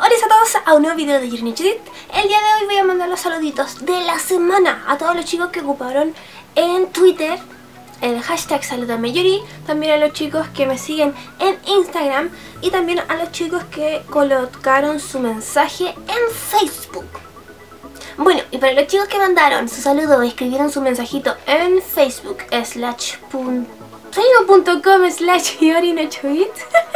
Hola a todos a un nuevo video de Journey El día de hoy voy a mandar los saluditos de la semana a todos los chicos que ocuparon en Twitter el hashtag Yuri, también a los chicos que me siguen en Instagram y también a los chicos que colocaron su mensaje en Facebook. Bueno, y para los chicos que mandaron su saludo o escribieron su mensajito en Facebook slash facebook.com slash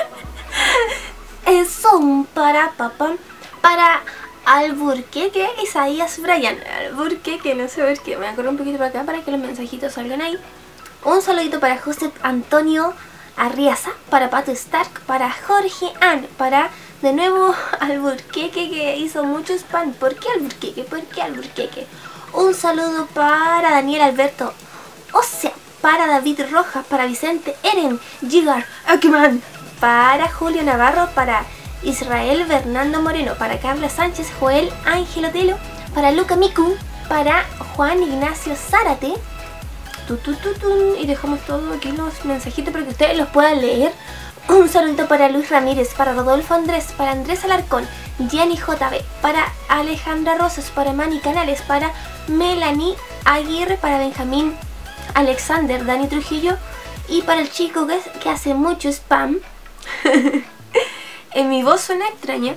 son para papá, para Alburqueque, Isaías Brian, Alburqueque, no sé por qué, me acuerdo un poquito para acá para que los mensajitos salgan ahí. Un saludito para José Antonio Arriaza, para Pato Stark, para Jorge Ann, para de nuevo Alburqueque que hizo mucho spam. ¿Por qué Alburqueque? ¿Por qué Alburqueque? Un saludo para Daniel Alberto, o sea, para David Rojas, para Vicente Eren, Gigar, Ackman, para Julio Navarro, para Israel Fernando Moreno, para Carla Sánchez, Joel Ángel Otelo, para Luca Miku, para Juan Ignacio Zárate, y dejamos todo aquí los mensajitos para que ustedes los puedan leer. Un saludito para Luis Ramírez, para Rodolfo Andrés, para Andrés Alarcón, Jenny JB, para Alejandra Rosas, para Manny Canales, para Melanie Aguirre, para Benjamín Alexander, Dani Trujillo y para el chico que hace mucho spam, en mi voz suena extraña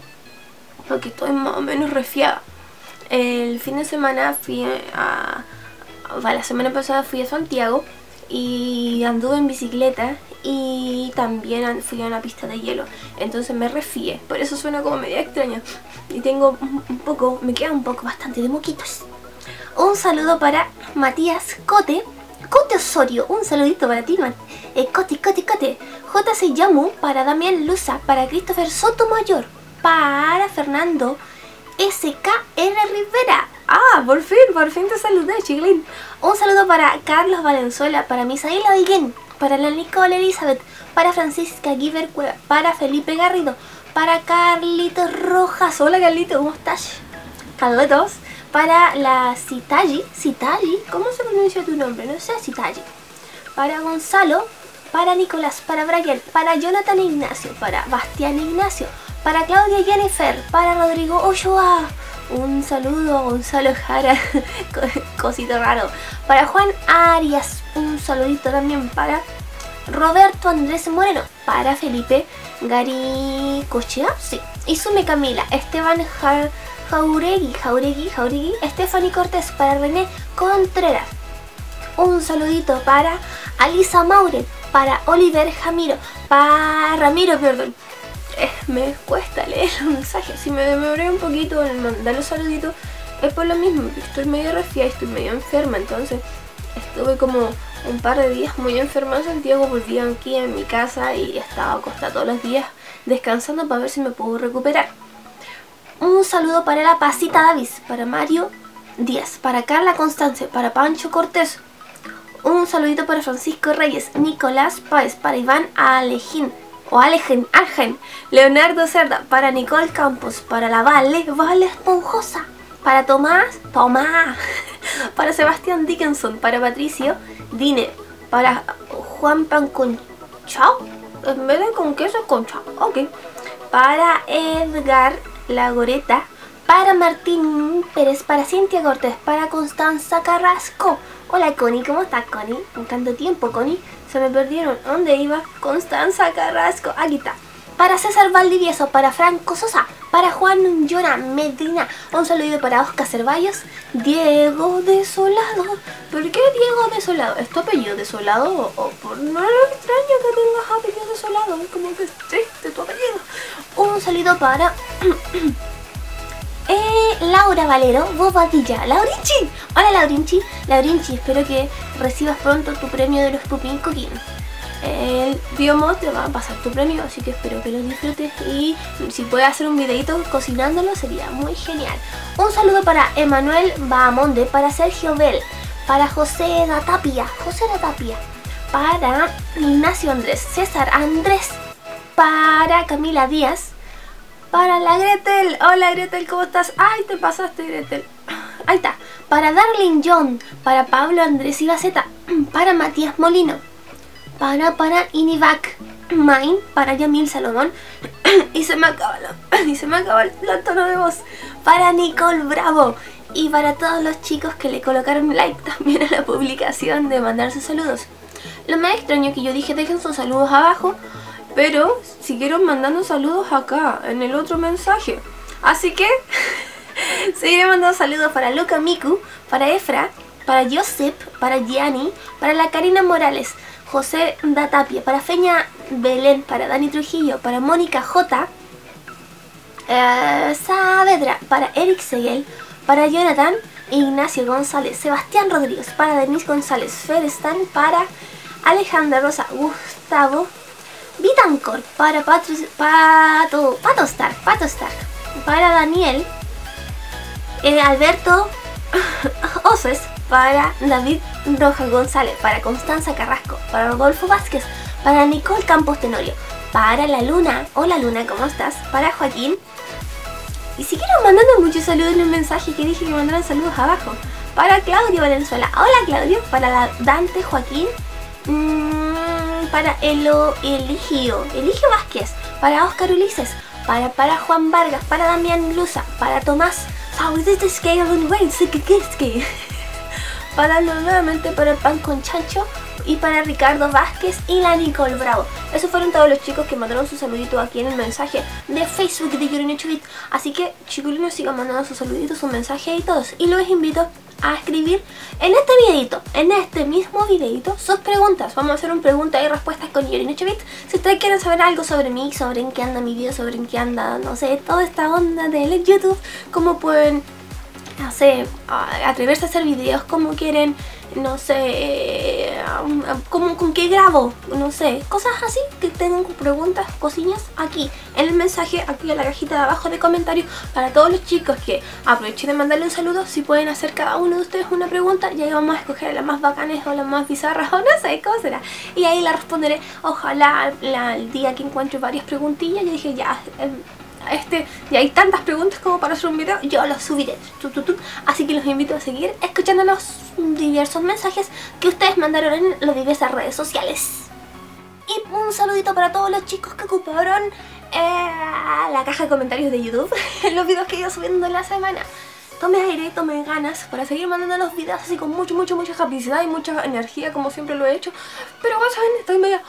porque estoy más o menos refiada. El fin de semana fui a, la semana pasada fui a Santiago y anduve en bicicleta y también fui a una pista de hielo. Entonces me refié, por eso suena como media extraña. Y tengo un poco, me queda un poco bastante de moquitos. Un saludo para Matías Cote. Cote Osorio, un saludito para ti, eh, Cote, Cote, Cote. JC Yamu para Damián Luza, para Christopher Sotomayor, para Fernando SKR Rivera. Ah, por fin, por fin te saludé, chiglín. Un saludo para Carlos Valenzuela, para Misael Aiguén, para la Nicole Elizabeth, para Francisca Giver Cueva, para Felipe Garrido, para Carlitos Rojas. Hola Carlito, ¿cómo estás? Carlitos. Para la Citagi, Citagi, ¿cómo se pronuncia tu nombre? No sé, Citagi. Para Gonzalo, para Nicolás, para Brian, para Jonathan Ignacio, para Bastián Ignacio, para Claudia Jennifer, para Rodrigo Ochoa, un saludo a Gonzalo Jara, cosito raro, para Juan Arias, un saludito también para Roberto Andrés Moreno, para Felipe Gary Cochea, sí, Sume Camila, Esteban Jauregui, Jauregui, Jauregui, Stephanie Cortés, para René Contreras, un saludito para Alisa Maure, para Oliver Jamiro, para Ramiro, perdón. Eh, me cuesta leer los mensajes, si me demoré un poquito en mandar los saluditos, es por lo mismo, estoy medio resfriada, estoy medio enferma, entonces estuve como un par de días muy enferma en Santiago, volví aquí en mi casa y estaba acostada todos los días descansando para ver si me puedo recuperar. Un saludo para la Pasita Davis, para Mario Díaz, para Carla Constance, para Pancho Cortés, un saludito para Francisco Reyes, Nicolás Páez, para Iván Alejín, o Alejen, Algen, Leonardo Cerda, para Nicole Campos, para la Vale, Vale Esponjosa, para Tomás, Tomás, para Sebastián Dickinson, para Patricio, Dine, para Juan Pan con chao, en vez de con queso con chao, ok, para Edgar Lagoreta, para Martín Pérez, para Cintia Cortés, para Constanza Carrasco, Hola Connie, ¿cómo estás Connie? En tanto tiempo Connie, se me perdieron. ¿Dónde iba? Constanza Carrasco, aquí está. Para César Valdivieso, para Franco Sosa, para Juan Llora Medina, un saludo para Oscar Cervallos, Diego Desolado. ¿Por qué Diego Desolado? ¿Es tu apellido Desolado o, por no lo extraño que tengas apellido Desolado? Es como que es triste tu apellido. Un saludo para Eh, Laura Valero, Bobadilla, Laurinchi. Hola Laurinchi. Laurinchi, espero que recibas pronto tu premio de los Pupín Cooking. El Biomod te va a pasar tu premio, así que espero que lo disfrutes y si puedes hacer un videito cocinándolo sería muy genial. Un saludo para Emanuel Bahamonde, para Sergio Bell, para José Gatapia, José Gatapia, para Ignacio Andrés, César Andrés, para Camila Díaz, para la Gretel. Hola Gretel, ¿cómo estás? Ay, te pasaste Gretel. Ahí está. Para Darling John. Para Pablo Andrés Ibaceta. Para Matías Molino. Para, para Inivac. Mine para Yamil Salomón y se me acaba la, y se me acaba el, tono de voz para Nicole Bravo y para todos los chicos que le colocaron like también a la publicación de mandar sus saludos. Lo más extraño que yo dije dejen sus saludos abajo, pero siguieron mandando saludos acá en el otro mensaje. Así que seguiré mandando saludos para Luca Miku, para Efra, para Josep, para Gianni, para la Karina Morales, José Datapia, para Feña Belén, para Dani Trujillo, para Mónica J, eh, Saavedra, para Eric Seguel, para Jonathan, Ignacio González, Sebastián Rodríguez, para Denise González, Ferestan, para Alejandra Rosa, Gustavo, Vitancor, para Pato, Pato, Pato Stark, para Daniel, eh, Alberto Oses, para David Roja González, para Constanza Carrasco, para Rodolfo Vázquez, para Nicole Campos Tenorio, para La Luna, hola Luna, ¿cómo estás? Para Joaquín. Y siguieron mandando muchos saludos en el mensaje que dije que mandaran saludos abajo. Para Claudio Valenzuela, hola Claudio, para Dante Joaquín, mmm, para Elo Eligio, Eligio Vázquez, para Oscar Ulises, para, para Juan Vargas, para Damián Lusa, para Tomás, para nuevamente para el pan con chancho y para Ricardo Vázquez y la Nicole Bravo. Esos fueron todos los chicos que mandaron su saludito aquí en el mensaje de Facebook de Yorino Chubit. Así que chiculinos sigan mandando sus saluditos, sus mensajes y todos. Y los invito a escribir en este videito, en este mismo videito, sus preguntas. Vamos a hacer un pregunta y respuestas con Yorino Chubit. Si ustedes quieren saber algo sobre mí, sobre en qué anda mi video, sobre en qué anda, no sé, toda esta onda de YouTube, cómo pueden no sé, atreverse a hacer videos como quieren, no sé, eh, como, con qué grabo, no sé, cosas así que tengan preguntas, cosillas aquí en el mensaje, aquí en la cajita de abajo de comentarios para todos los chicos que aprovechen de mandarle un saludo, si pueden hacer cada uno de ustedes una pregunta y ahí vamos a escoger las más bacanes o las más bizarras o no sé cómo será. Y ahí la responderé, ojalá el día que encuentre varias preguntillas, yo dije ya, em, este y hay tantas preguntas como para hacer un video, yo los subiré. Así que los invito a seguir escuchando los diversos mensajes que ustedes mandaron en las diversas redes sociales. Y un saludito para todos los chicos que ocuparon eh, la caja de comentarios de YouTube en los videos que he ido subiendo en la semana. Tome aire, tome ganas para seguir mandando los videos así con mucho, mucho, mucha capacidad y mucha energía como siempre lo he hecho. Pero a saben, estoy media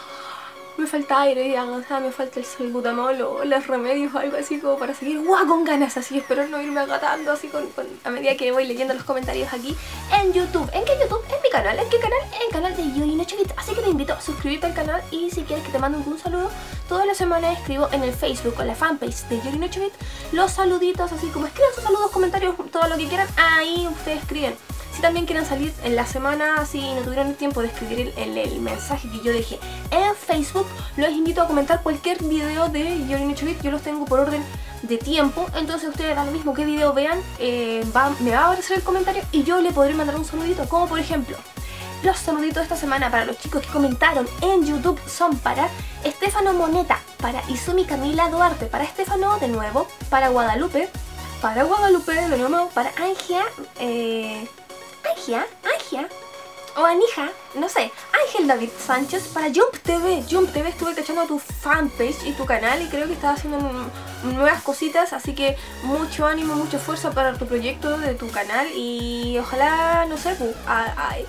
me falta aire, o sea, me falta el salbutamol o los remedios o algo así como para seguir guau con ganas, así espero no irme agotando así con, a medida que voy leyendo los comentarios aquí en YouTube. ¿En qué YouTube? En mi canal. ¿En qué canal? En el canal de Yolina Chavita. Así que te invito a suscribirte al canal y si quieres que te mande un saludo, toda la semana escribo en el Facebook o la fanpage de Yolina Chavita los saluditos, así como escriban sus saludos, comentarios, todo lo que quieran, ahí ustedes escriben. Si también quieren salir en la semana, si no tuvieron el tiempo de escribir el, mensaje que yo dejé en Facebook, los invito a comentar cualquier video de Yorin Chavit. Yo los tengo por orden de tiempo, entonces ustedes da lo mismo que video vean, eh, me va a aparecer el comentario y yo le podré mandar un saludito, como por ejemplo... Los saluditos de esta semana para los chicos que comentaron en YouTube son para Estefano Moneta, para Izumi Camila Duarte, para Estefano de nuevo, para Guadalupe, para Guadalupe de nuevo, para Angia, eh, Agia, Agia o Anija, no sé, Ángel David Sánchez para Jump TV. Jump TV estuve cachando tu fanpage y tu canal y creo que estás haciendo nuevas cositas, así que mucho ánimo, mucha fuerza para tu proyecto de tu canal y ojalá, no sé, pues,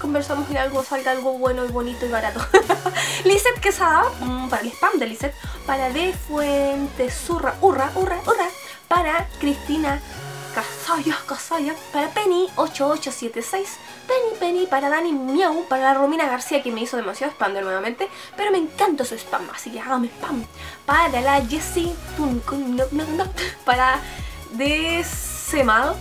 conversamos y algo salga algo bueno y bonito y barato. Lizeth Quesada, mm, para el spam de Lizeth, para De Fuentezurra, hurra, hurra, hurra, para Cristina Para Penny8876, Penny Penny, para Dani Miau, para la Romina García que me hizo demasiado spam de nuevamente, pero me encanta su spam, así que hágame spam. Para la Jessie, para Desemado,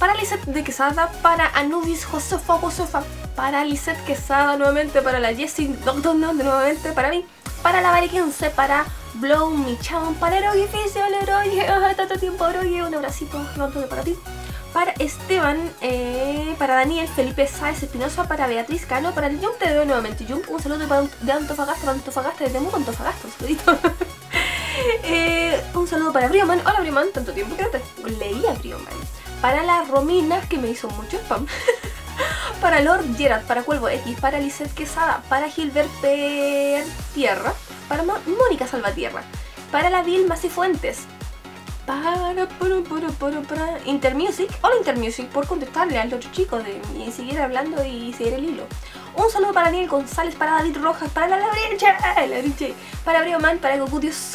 para Lizeth de Quesada, para Anubis Josefa Josefa, para Lizeth Quesada nuevamente, para la Jessie nuevamente, para mí, para la 15, para Blow Mi Chan, para Erogi Oficial, Erogi, tanto tiempo Erogi, un abracito gigante para ti. Para Esteban, eh, para Daniel, Felipe Sáez Espinosa, para Beatriz Cano, para el Jump te doy nuevamente Jump, un saludo de Antofagasta, para Antofagasta, desde muy Antofagasta, un saludito. eh, un saludo para Brioman, hola Brioman, tanto tiempo que no te leía Brioman. Para la Romina, que me hizo mucho spam. para Lord Gerard, para Cuervo X, para Lizeth Quesada, para Gilbert Tierra, para Mónica Salvatierra, para la Vilma Cifuentes, para, para, Intermusic, hola Intermusic, por contestarle al otro chico de, y seguir hablando y seguir el hilo. Un saludo para Daniel González, para David Rojas, para la Labrinche, para Brioman, para Goku Dios,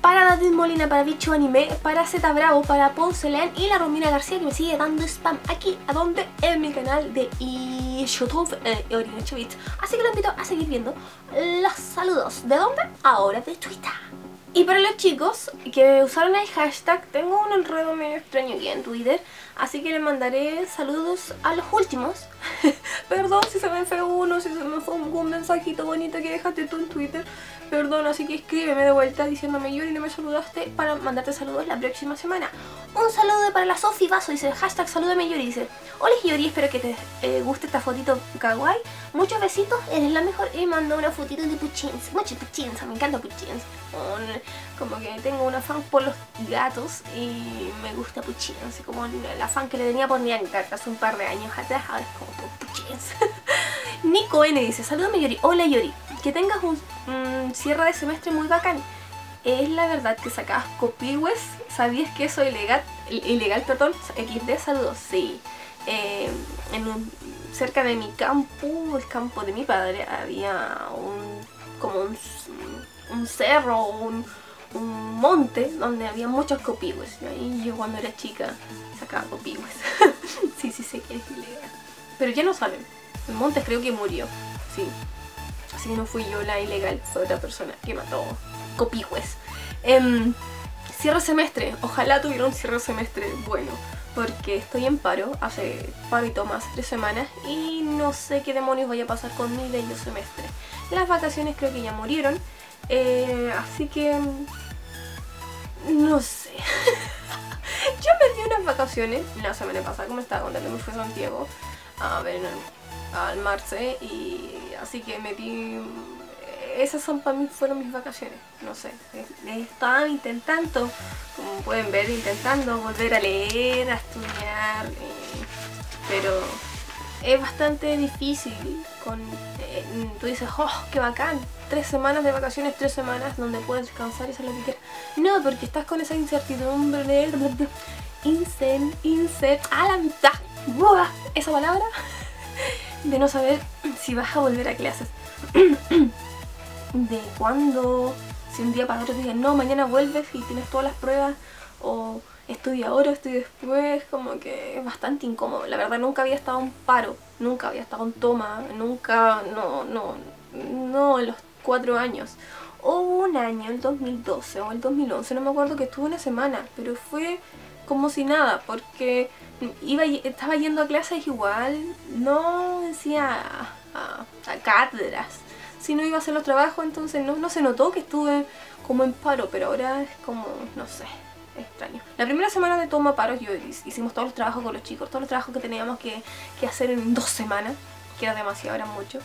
para David Molina, para Bicho Anime, para Z Bravo, para Poncelén y la Romina García que me sigue dando spam aquí, a donde en mi canal de YouTube, eh, Así que lo invito a seguir viendo los saludos. ¿De dónde? Ahora de Twitter. Y para los chicos que usaron el hashtag, tengo un enredo medio extraño aquí en Twitter, así que les mandaré saludos a los últimos. Perdón si se me fue uno, si se me fue un mensajito bonito que dejaste tú en Twitter. Perdón, así que escríbeme de vuelta diciéndome Yuri no me saludaste para mandarte saludos la próxima semana. Un saludo para la Sofi Vaso, dice hashtag salúdame Yuri, dice Hola Yuri, espero que te eh, guste esta fotito kawaii. Muchos besitos, eres la mejor. Y mando una fotito de puchins, muchos puchins, me encanta puchins. como que tengo una fan por los gatos y me gusta puchins, como la que le tenía por Nianca hace un par de años atrás, ahora es como. Nico N dice, salúdame Yuri, hola Yuri que tengas un, cierre de semestre muy bacán. Es la verdad que sacabas copihues, ¿sabías que eso es ilegal? Ilegal, perdón, XD, saludos, sí. Eh, en cerca de mi campo, el campo de mi padre, había un, como un, cerro, un, un monte donde había muchos copihues. Y yo cuando era chica sacaba copihues. sí, sí sé que es ilegal. Pero ya no salen. El monte creo que murió. Sí. Así que no fui yo la ilegal, fue otra persona que mató copijuez. Eh, cierre semestre, ojalá tuviera un cierre semestre bueno, porque estoy en paro, hace paro y tres semanas y no sé qué demonios vaya a pasar con mi bello semestre. Las vacaciones creo que ya murieron, eh, así que no sé. Yo me di unas vacaciones la semana pasada, como estaba contando, me fue a Santiago a ver al Marce y así que me di... Esas son para mí fueron mis vacaciones, no sé. Estaba intentando, como pueden ver, intentando volver a leer, a estudiar, eh, pero es bastante difícil. Eh, tú dices, oh, qué bacán, tres semanas de vacaciones, tres semanas donde puedes descansar y hacer lo que quieras. No, porque estás con esa incertidumbre de... Incen, incen, a la. Esa palabra de no saber si vas a volver a clases. de cuándo, si un día para otro te dicen, no, mañana vuelves y tienes todas las pruebas, o estudia ahora, estudia después, como que es bastante incómodo. La verdad nunca había estado en paro, nunca había estado en toma, nunca, no, no, no en los cuatro años. Hubo un año, el 2012 o el 2011, no me acuerdo que estuve una semana, pero fue como si nada, porque iba, estaba yendo a clases igual, no decía a, cátedras, sino iba a hacer los trabajos, entonces no, no se notó que estuve como en paro, pero ahora es como, no sé, extraño. La primera semana de toma paros yo hicimos todos los trabajos con los chicos, todos los trabajos que teníamos que, que hacer en dos semanas, que era demasiado, era mucho.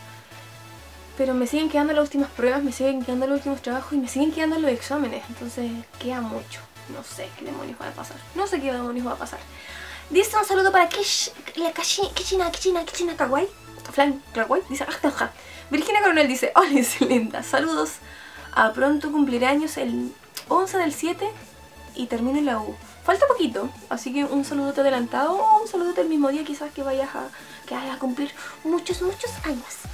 Pero me siguen quedando las últimas pruebas, me siguen quedando los últimos trabajos y me siguen quedando los exámenes, entonces queda mucho. No sé qué demonios va a pasar. No sé qué demonios va a pasar. Dice un saludo para Kish, la Kichina, Kichina, Kichina Kawaii. Flan Kawaii. Dice, ah, Virginia Coronel dice, hola, es linda. Saludos. A pronto cumpliré años el 11 del 7 y termino en la U. Falta poquito, así que un saludote adelantado o un saludote el mismo día quizás que vayas a, que vayas a cumplir muchos, muchos años.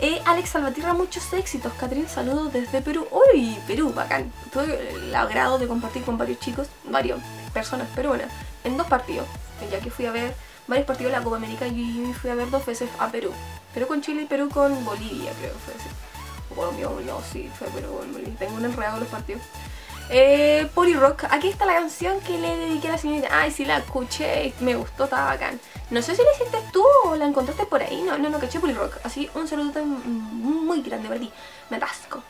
Eh, Alex Salvatierra, muchos éxitos. Catherine, saludos desde Perú. ¡Uy! Perú, bacán. Tuve el agrado de compartir con varios chicos, varias personas peruanas, en dos partidos. Ya que fui a ver varios partidos de la Copa América y fui a ver dos veces a Perú. Perú con Chile y Perú con Bolivia, creo que fue así. Colombia, no, sí, fue Perú con Bolivia. Tengo un enredado en los partidos. Eh, Pori Rock, aquí está la canción que le dediqué a la señorita. Ay, sí la escuché, me gustó, estaba bacán. No sé si la hiciste tú o la encontraste por ahí. No, no, no, caché Poli Rock. Así, un saludo muy grande para ti. Me atasco.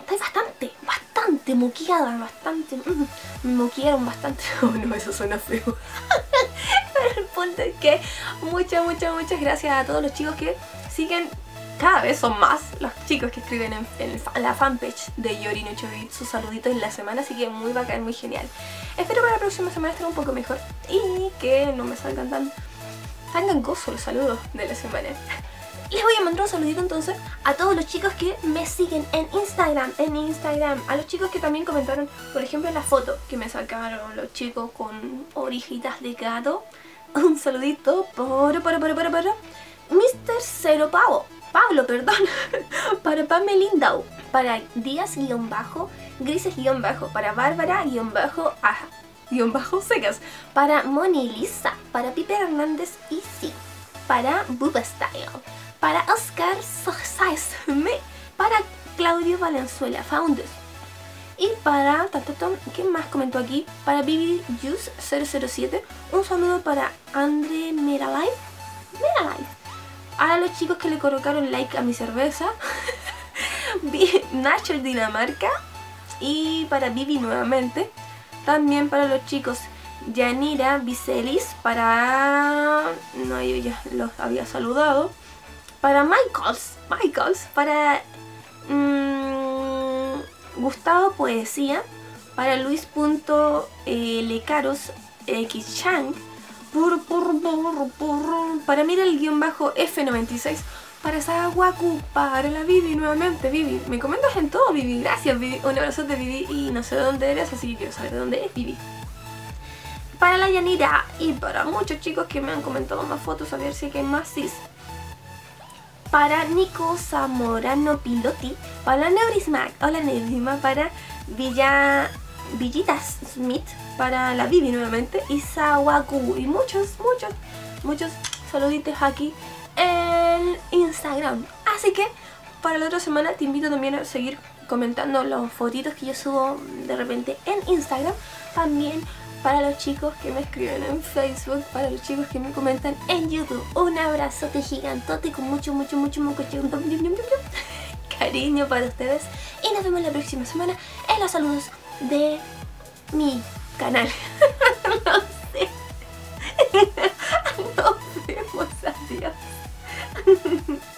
Estás bastante, bastante moqueada, bastante. Mm, me moquearon bastante. Oh no, eso suena feo. Pero el punto es que muchas, muchas, muchas gracias a todos los chicos que siguen cada vez son más los chicos que escriben en, la fanpage de Yori 8 sus saluditos en la semana, así que muy bacán, muy genial. Espero para la próxima semana estar un poco mejor y que no me salgan tan, tan gangosos los saludos de la semana. Les voy a mandar un saludito entonces a todos los chicos que me siguen en Instagram, en Instagram, a los chicos que también comentaron, por ejemplo, la foto que me sacaron los chicos con orejitas de gato. Un saludito por, por, por, por, por, Mr. Cero Pavo, Pablo, perdón, para Pamelindau, para Díaz-Bajo, Grises-Bajo, para Bárbara-Bajo, guion bajo secas, para Moni Lisa, para Piper Hernández y sí, para Booba Style, para Oscar me. Para Claudio Valenzuela Founders. Y para, ¿quién más comentó aquí? Para Bibi Juice 007, un saludo para Andre Meralife, Meralife, a los chicos que le colocaron like a mi cerveza, Nacho Dinamarca y para Bibi nuevamente, también para los chicos Yanira Vicelis, para... no, yo ya los había saludado. Para Michaels, Michaels, para mmm, Gustavo Poesía, para Luis.lecaros X Chang, para Mira el guion bajo F96, para Sawaku, para la Vivi nuevamente, Vivi. Me comentas en todo, Vivi. Gracias, Vivi. Un abrazo de Vivi y no sé de dónde eres, así que quiero saber de dónde es Vivi. Para la Yanira y para muchos chicos que me han comentado más fotos, a ver si hay más cis. Para Nico Zamorano Piloti, para Neurismac, hola Neurismac, para Villa Villitas Smith, para la Vivi nuevamente, y Sawaku, y muchos, muchos, muchos saluditos aquí en Instagram. Así que para la otra semana te invito también a seguir comentando los fotitos que yo subo de repente en Instagram. También para los chicos que me escriben en Facebook, para los chicos que me comentan en YouTube. Un abrazote gigantote con mucho, mucho, mucho, mucho cariño para ustedes. Y nos vemos la próxima semana en los saludos de mi canal. no sé. Nos pues, vemos, adiós.